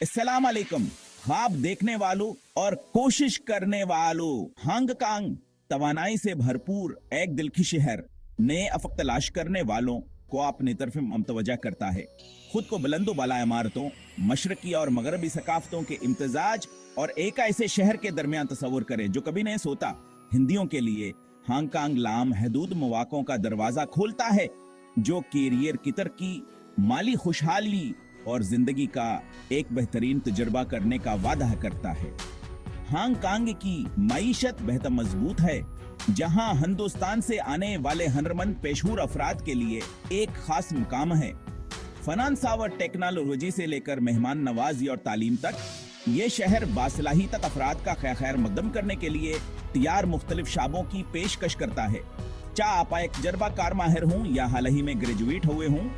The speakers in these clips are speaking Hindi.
अस्सलाम वालेकुम। ख्वाब देखने वालों और कोशिश करने वालों। हांगकांग तवानाई से भरपूर एक दिल की शहर। नए अफक तलाश करने वालों को अपनी तरफ़ मुतवजा करता है। खुद को बुलंदो बाला इमारतों, मशरकी और मगरबी सकाफतों के इम्तजाज और एक ऐसे शहर के दरमियान तस्वर करें जो कभी नहीं सोता। हिंदियों के लिए हांगकांग लाम हदूद मौकों का दरवाज़ा खोलता है, जो कैरियर की तरक्की माली खुशहाली और ज़िंदगी का एक बेहतरीन तजुर्बा करने का वादा करता है। हांगकांग की मीशत बेहतर मज़बूत है, जहाँ हिंदुस्तान से आने वाले हनरमंद पेशूर अफराद के लिए एक खास मुकाम है। फनानसा व टेक्नोलॉजी से लेकर मेहमान नवाजी और तालीम तक, ये शहर बासलाही तक अफराद का खैर मकदम करने के लिए तैयार मुख्तलिफ़ शाबों की पेशकश करता है। चाहे आप एक तजर्बा कार माहिर हूँ या हाल ही में ग्रेजुएट हुए हूँ?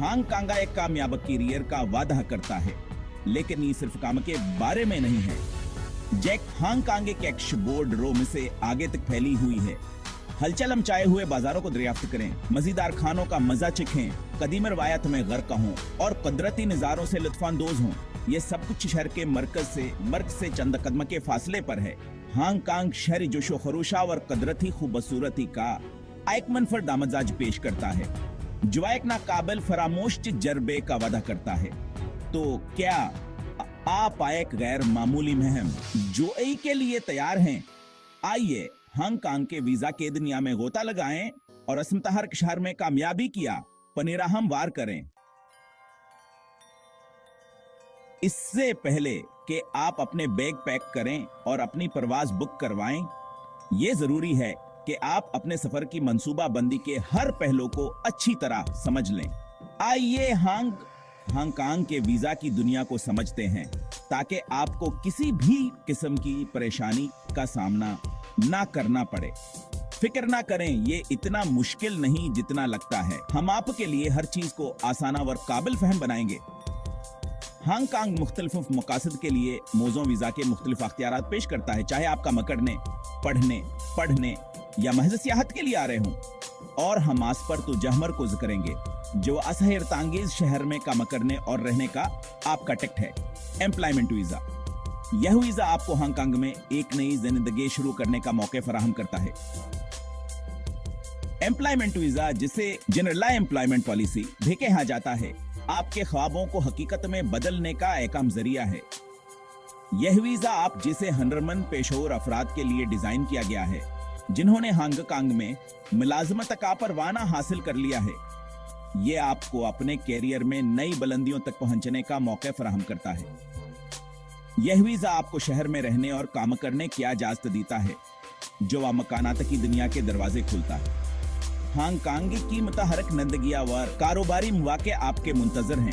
हांगकांगा एक कामयाब करियर का वादा करता है, लेकिन ये सिर्फ़ काम के बारे में नहीं है। जैक हांगकांग एक एक्श बोर्ड रोम से आगे तक फैली हुई है। हलचल मचाए हुए बाजारों को दरियाफ्त करें, मजीदार खानों का मज़ा चिखें कदीम रवायत में गर्क हों और कुदरती नज़ारों से लुत्फानंदोज हों। ये सब कुछ शहर के मरकज से, मर्क से चंद कदम के फासले पर है। हांगकांग शहरी जोशो खरूशा और कदरती खूबसूरती का एक मनफर दामजाज पेश करता है। जो एक नाकाबिल फरामोश जरबे का वादा करता है। तो क्या आप एक गैर मामूली महम? जो के लिए तैयार हैं। आइए, हांगकांग के वीज़ा के दुनिया में गोता लगाएँ और असमतहर शहर में कामयाबी किया। पनेरा हम वार करें। इससे पहले कि आप अपने बैग पैक करें और अपनी परवाज बुक करवाएँ, ये ज़रूरी है कि आप अपने सफ़र की मंसूबा बंदी के हर पहलू को अच्छी तरह समझ लें। आइए हांग, हांगकांग के वीज़ा की दुनिया को समझते हैं, ताकि आपको किसी भी किस्म की परेशानी का सामना ना करना पड़े। फ़िक्र ना करें, ये इतना मुश्किल नहीं जितना लगता है। हम आपके लिए हर चीज़ को आसाना और काबिल फहम बनाएँगे। हांगकांग मुख्तलिफ़ मकासद के लिए मोजों वीज़ा के मुख्तलिफ़ अख्तियार पेश करता है, चाहे आपका मकड़ने, पढ़ने पढ़ने या महज सियाहत के लिए आ रहे हूँ। और हम आस पर तो जहमर को करेंगे, जो असहर तांगेज शहर में काम करने और रहने का आपका टिकट है। एम्प्लॉयमेंट वीज़ा यह वीज़ा आपको हांगकांग में एक नई ज़िंदगी शुरू करने का मौके फराहम करता है। एम्प्लॉयमेंट वीज़ा जिसे जनरल एम्प्लॉयमेंट पॉलिसी भी कहा जाता है, आपके ख्वाबों को हकीकत में बदलने का एक आम ज़रिया है। यह वीज़ा आप जिसे हनरमन पेशोर अफराद के लिए डिज़ाइन किया गया है जिन्होंने हांगकांग में मुलाजमत का परवाना हासिल कर लिया है, ये आपको अपने कैरियर में नई बुलंदियों तक पहुँचने का मौका फराहम करता है। यह वीज़ा आपको शहर में रहने और काम करने की इजाज़त देता है, जो मकानात की दुनिया के दरवाजे खुलता है। हांगकांग की मतहरक नंदगिया व कारोबारी मौके आपके मुंतजर हैं।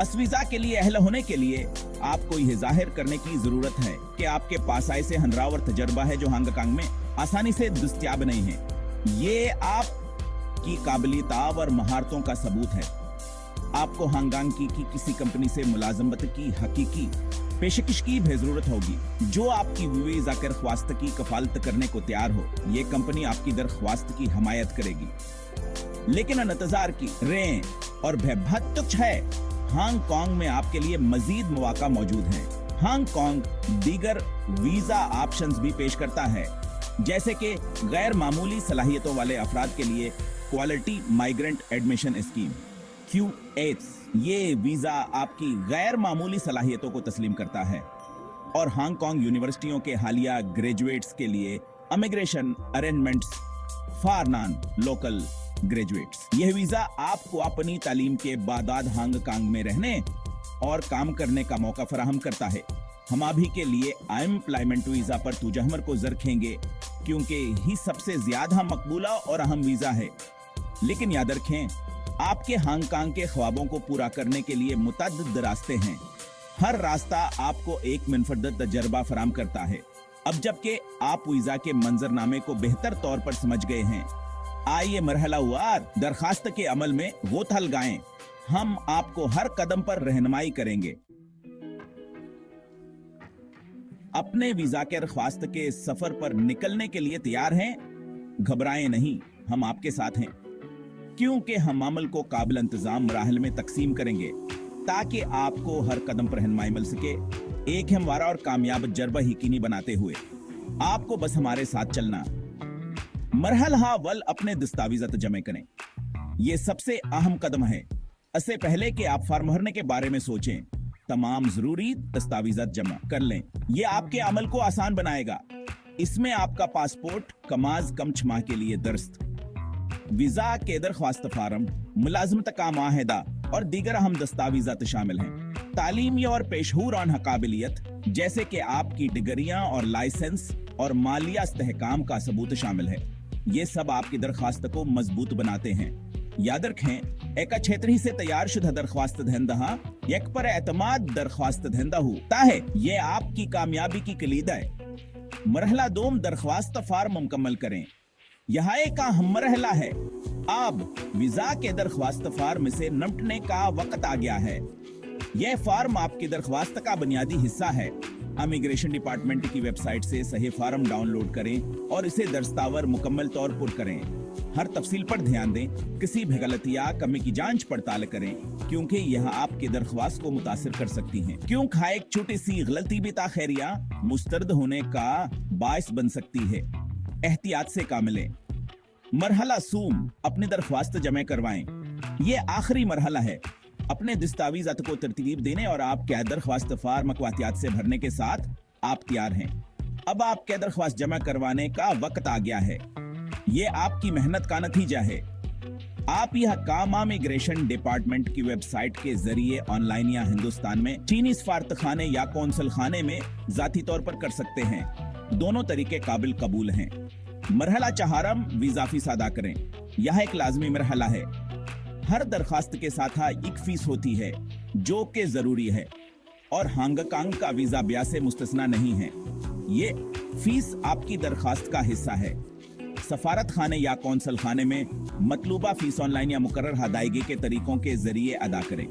असवीजा के लिए अहल होने के लिए आपको यह ज़ाहिर करने की ज़रूरत है कि आपके पास ऐसे हनरावर तजर्बा है जो हांगकांग में आसानी से दस्तियाब नहीं है। ये आप की काबिलियत और महारतों का सबूत है। आपको हांगांग की, की किसी कंपनी से मुलाजमत की हकीकी पेशकश की भी ज़रूरत होगी। जो आपकी वीज़ा दरख्वास्त की कफालत करने को तैयार हो ये कंपनी आपकी दरख्वास्त की हमायत करेगी। लेकिन इंतज़ार की रे और भयभत तुच्छ है। हांगकांग में आपके लिए मजीद मौका मौजूद है। हांगकांग दीगर वीज़ा ऑप्शंस भी पेश करता है। जैसे कि गैर मामूली सलाहियतों वाले अफराद के लिए quality migrant admission scheme, Q H, ये वीज़ा आपकी गैर मामूली सलाहियतों को तस्लीम करता है। और हांगकांग यूनिवर्सिटियों के हालिया ग्रेजुएट्स के लिए immigration arrangements, for non local graduates. यह वीज़ा आपको अपनी तालीम के बाद हांगकांग में रहने और काम करने का मौका फराहम करता है। हम अभी के लिए एम्प्लॉयमेंट वीज़ा पर तुजहमर को जरखेंगे क्योंकि ही सबसे ज़्यादा मकबूला और अहम वीज़ा है। लेकिन याद रखें, आपके हांगकांग के ख्वाबों को पूरा करने के लिए मुतद रास्ते हैं। हर रास्ता आपको एक मनफरद तजर्बा फराम करता है। अब जबकि आप वीज़ा के मंजरनामे को बेहतर तौर पर समझ गए हैं, आइए मरहला वार, दरखास्त के अमल में वो थल गाएँ। हम आपको हर कदम पर रहनुमाई करेंगे। अपने वीज़ा के दरख्वास्त के सफ़र पर निकलने के लिए तैयार हैं? घबराएँ नहीं, हम आपके साथ हैं। क्योंकि हम अमल को काबिल इंतज़ाम मराहल में तकसीम करेंगे, ताकि आपको हर कदम पर रहनमाई मिल सके। एक हमवारा और कामयाब जरबा यकीनी बनाते हुए, आपको बस हमारे साथ चलना। मरहल हा वल अपने दस्तावेजात जमे करें। यह सबसे अहम कदम है। इससे पहले कि आप फार्म भरने के बारे में सोचें तमाम ज़रूरी दस्तावेजात जमा कर लें। ये आपके अमल को आसान बनाएगा। इसमें आपका पासपोर्ट कमाज कम छमाह के लिए दरस्त। वीज़ा के दरख्वास्त फार्म, मुलाजमत का माहिदा और दीगर अहम दस्तावेजात शामिल हैं। तालीमी और पेशहूर और काबिलियत जैसे कि आपकी डिग्रियाँ और लाइसेंस और मालिया इस्तेहकाम का सबूत शामिल है। ये सब आपकी दरख्वास्त को मज़बूत बनाते हैं। याद रखें एक क्षेत्र ही से तैयार शुदा दरख्वास्त दहंदा एक पर एतमाद दरख्वास्त होता है। ये आपकी कामयाबी की कलीदा है। मरहला दोम दरख्वास्त फार्म मुकम्मल करें। यहाँ एक अहम मरहला है। अब वीज़ा के दरख्वास्त फार्म से निपटने का वक्त आ गया है। यह फार्म आपकी दरख्वास्त का बुनियादी हिस्सा है। इमिग्रेशन डिपार्टमेंट की वेबसाइट से सही फार्म डाउनलोड करें और इसे दस्तावर मुकम्मल तौर पर करें। हर तफसील पर ध्यान दें, किसी भी गलती या कमी की जाँच पड़ताल करें, क्योंकि यह आपकी दरख्वास्त को मुतासर कर सकती है। क्यों खा एक छोटी सी गलती भी ताखैरिया, मुस्तरद होने का बायस बन सकती है। एहतियात से कामिलें मरहला सूम, अपनी दरख्वास्त जमा करवाएँ। ये आखिरी मरहला है। अपने दस्तावेजात को तरतीब देने और आपके दरख्वास्त फार्म अकवातियात से भरने के साथ आप तैयार हैं। अब आपके दरख्वास्त जमा करवाने का वक्त आ गया है। ये आपकी मेहनत का नतीजा है। आप यह काम इमिग्रेशन डिपार्टमेंट की वेबसाइट के ज़रिए ऑनलाइन या हिंदुस्तान में चीनी सफारत खाने या कौंसल खाने में जाती तौर पर कर सकते हैं। दोनों तरीके काबिल कबूल हैं। मरहला चहारम वीज़ा फ़ीस अदा करें। यह एक लाजमी मरहला है। हर दरखास्त के साथ एक फ़ीस होती है, जो के ज़रूरी है। और हांगकांग का वीज़ा ब्याह से मुस्तना नहीं है। ये फ़ीस आपकी दरखास्त का हिस्सा है। सफारत खाने या कौंसल खाने में मतलूबा फ़ीस ऑनलाइन या मुकर अदायगी के तरीकों के ज़रिए अदा करें।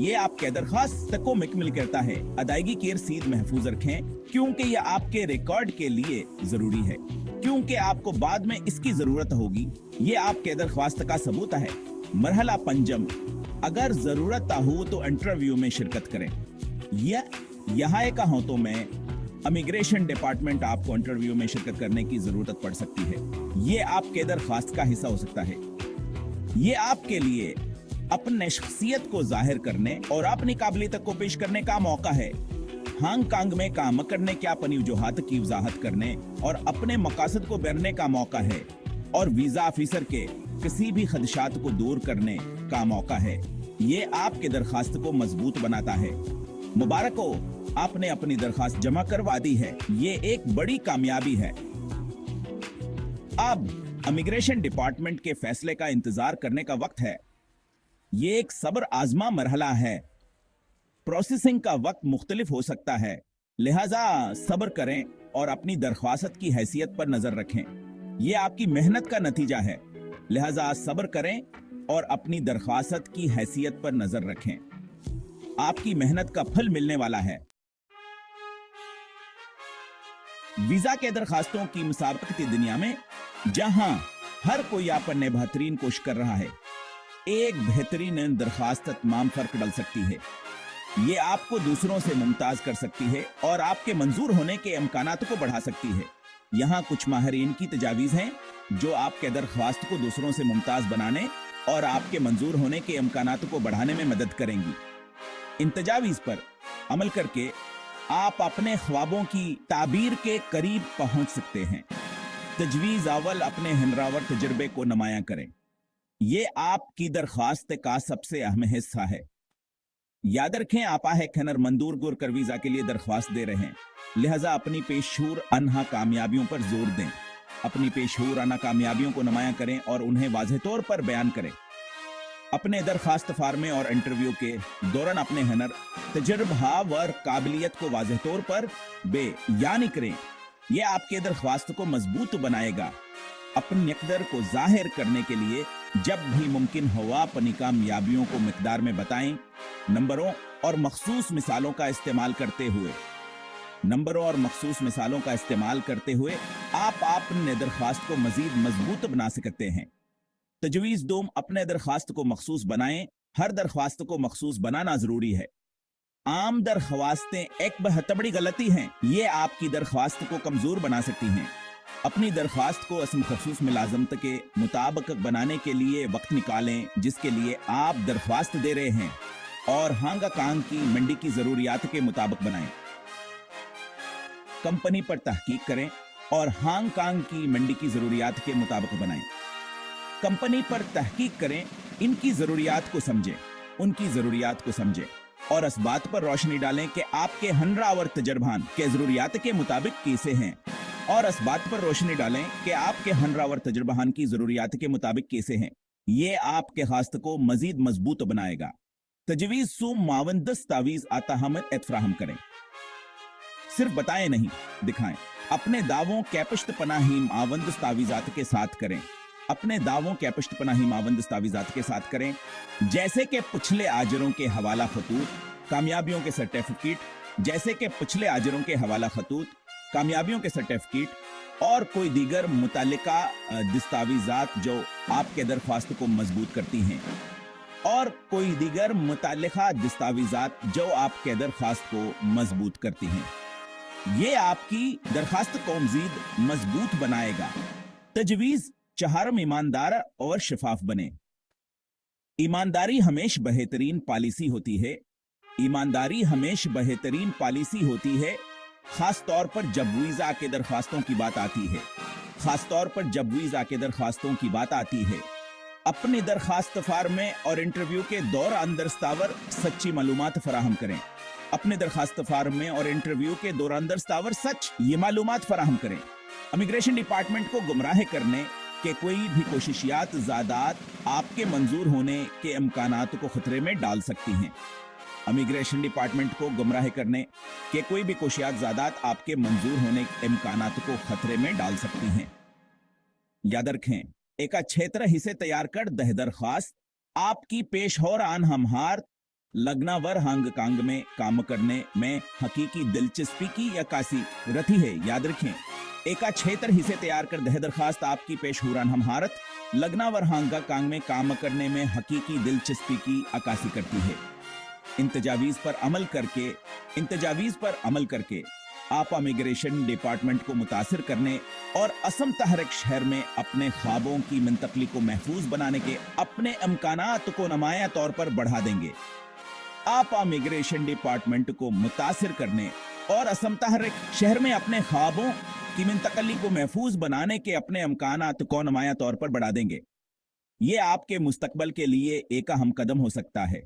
ये आपके दरखास्त को मुकमिल करता है। अदायगी की रसीद महफूज रखें, क्योंकि यह आपके रिकॉर्ड के लिए ज़रूरी है। क्योंकि आपको बाद में इसकी ज़रूरत होगी। ये आपके दरख्वास्त का सबूत है। मरहला पंजम, अगर ज़रूरत हो तो इंटरव्यू में शिरकत करें। यह यहाँ एक तो में इमिग्रेशन डिपार्टमेंट आपको इंटरव्यू में शिरकत करने की ज़रूरत पड़ सकती है। ये आपके दरख्वास्त का हिस्सा हो सकता है। ये आपके लिए अपने शख्सियत को ज़ाहिर करने और अपनी काबिलियत को पेश करने का मौका है। हांगकांग में काम करने के अपनी वजूहत की वजाहत करने और अपने मकासद को बेरने का मौका है। और वीज़ा ऑफिसर के किसी भी खदशात को दूर करने का मौका है। ये आपके दरखास्त को मज़बूत बनाता है। मुबारक हो आपने अपनी दरखास्त जमा करवा दी है। ये एक बड़ी कामयाबी है। अब इमिग्रेशन डिपार्टमेंट के फैसले का इंतज़ार करने का वक्त है। ये एक सब्र आजमा मरहला है। प्रोसेसिंग का वक्त मुख्तलिफ़ हो सकता है। लिहाजा सब्र करें और अपनी दरख्वास्त की हैसियत पर नज़र रखें। यह आपकी मेहनत का नतीजा है। लिहाजा सब्र करें और अपनी दरख्वास्त की हैसियत पर नज़र रखें। आपकी मेहनत का फल मिलने वाला है। वीज़ा के दरखास्तों की मुसाबकती दुनिया में, जहाँ हर कोई अपने बेहतरीन कोशिश कर रहा है, एक बेहतरीन दरखास्त तमाम फ़र्क डाल सकती है। ये आपको दूसरों से मुमताज़ कर सकती है और आपके मंजूर होने के इम्कान को बढ़ा सकती है। यहाँ कुछ माहरीन की तजावीज़ हैं। जो आपके दरख्वास्त को दूसरों से मुमताज़ बनाने और आपके मंजूर होने के इम्कान को बढ़ाने में मदद करेंगी। इन तजावीज़ पर अमल करके आप अपने ख्वाबों की ताबीर के करीब पहुँच सकते हैं। तजवीज़ अवल अपने हमरावर तजर्बे को नमाया करें। ये आपकी दरख्वास्त का सबसे अहम हिस्सा है। याद रखें, आपा है खनर मंदूर गुर कर वीज़ा के लिए दरख्वास्त दे रहे हैं। लिहाजा अपनी पेशूर अनहा कामयाबियों पर ज़ोर दें। अपनी पेशूर अना कामयाबियों को नुमाया करें और उन्हें वाज तौर पर बयान करें। अपने दरखास्त फार्मे और इंटरव्यू के दौरान अपने हनर, तजर्बा व काबिलियत को वाज तौर पर बे यानी करें। यह आपके दरख्वास्त को मज़बूत बनाएगा। अपनी यकदर को ज़ाहिर करने के लिए जब भी मुमकिन हो अपनी कामयाबियों को मकदार में बताएँ, नंबरों और मखसूस मिसालों का इस्तेमाल करते हुए। नंबरों और मखसूस मिसालों का इस्तेमाल करते हुए आप अपने दरख्वास्त को मजीद मज़बूत बना सकते हैं। तजवीज़ दोम अपने दरख्वास्त को मखसूस बनाएँ। हर दरख्वास्त को मखसूस बनाना ज़रूरी है। आम दरख्वास्तें एक बहतबड़ी गलती हैं। ये आपकी दरख्वास्त को कमज़ोर बना सकती हैं। अपनी दरख्वास्त को असम खसूस मुलाजमत के मुताबिक बनाने के लिए वक्त निकालें, जिसके लिए आप दरख्वास्त दे रहे हैं। और हांगा कांग की मंडी की जरूरियात के मुताबिक बनाएँ। कंपनी पर तहकीक करें और हांगकांग की मंडी की जरूरियात के मुताबिक बनाएँ। कंपनी पर तहकीक करें, इनकी जरूरियात को समझें, उनकी जरूरियात को समझें और इस बात पर रोशनी डालें कि आपके हनरावर तजर्बान के जरूरियात के मुताबिक कैसे हैं और इस बात पर रोशनी डालें कि आपके हनरावर तजर्बान की जरूरियात के मुताबिक कैसे हैं। ये आपके खास्त को मजीद मज़बूत बनाएगा। तजवीज सूम मावन दस्तावीज आता हम एतफ्राहम करें। सिर्फ़ बताएँ नहीं, दिखाएँ। अपने दावों कैपश्त पनाही मावन दस्तावीजात के साथ करें। अपने दावों कैपश्त पनाही मावन दस्तावीजात के साथ करें। जैसे कि पिछले आजरों के हवाला खतूत, कामयाबियों के सर्टिफिकेट जैसे कि पिछले आजरों के हवाला खतूत, कामयाबियों के सर्टिफिकेट और कोई दीगर मुतल दस्तावेजात जो आपके दरख्वास्त को मज़बूत करती हैं। और कोई दीगर मुतल दस्तावेजात जो आपके दरख्वास्त को मज़बूत करती हैं। ये आपकी दरखास्त को मजीद मज़बूत बनाएगा। तजवीज चहारम ईमानदार और शफाफ बने। ईमानदारी हमेश बेहतरीन पॉलिसी होती है। ईमानदारी हमेश बेहतरीन पॉलिसी होती है खास तौर पर जब वीज़ा के दरखास्तों की बात आती है। खास तौर पर जब वीज़ा के दरखास्तों की बात आती है। अपने दरखास्त फार्मे और इंटरव्यू के दौरान दरस्तावर सच्ची मालूम फराहम करें। अपने दरखास्त फार्म में और इंटरव्यू के दौरान दरस्तावर सच, ये मालूम फराहम करें। इमिग्रेशन डिपार्टमेंट को गुमराह करने के कोई भी कोशिशियात ज़ादात आपके मंजूर होने के इम्कान को खतरे में डाल सकती हैं। इमिग्रेशन डिपार्टमेंट को गुमराह करने के कोई भी कोशियात ज़ादात आपके मंजूर होने के इम्कान को खतरे में डाल सकती हैं। याद रखें, एक क्षेत्र हिस्से तैयार कर दह दरख्वास्त आपकी पेश हो आन हमहार लगनावर हंग कांग में काम करने में हकीकी दिलचस्पी की अक्सी रथी है, याद रखें। एका क्षेत्र हिस्से तैयार कर दह दरखास्त आपकी पेश हुरान हमहारत लगनावर हांगा कांग में काम करने में हकीकी दिलचस्पी की अक्सी करती है। इन तजावीज पर अमल करके इन तजावीज पर अमल करके आप इमिग्रेशन डिपार्टमेंट को मुतासर करने और असम तहरक शहर में अपने ख्वाबों की मुंतकली को महफूज बनाने के अपने इम्कान को नुमाया तौर पर बढ़ा देंगे। आप इमिग्रेशन डिपार्टमेंट को मुतासर करने और असम शहर में अपने ख्वाबों की मुंतकली को महफूज बनाने के अपने अमकान को नुमाया तौर पर बढ़ा देंगे। ये आपके मुस्तकबल के लिए एक अहम कदम हो सकता है।